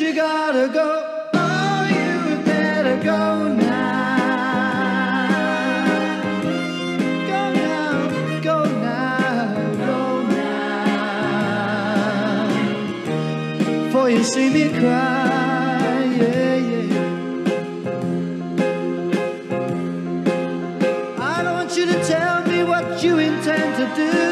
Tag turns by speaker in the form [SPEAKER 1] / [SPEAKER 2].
[SPEAKER 1] you gotta go. you see me cry, yeah, yeah. I don't want you to tell me what you intend to do.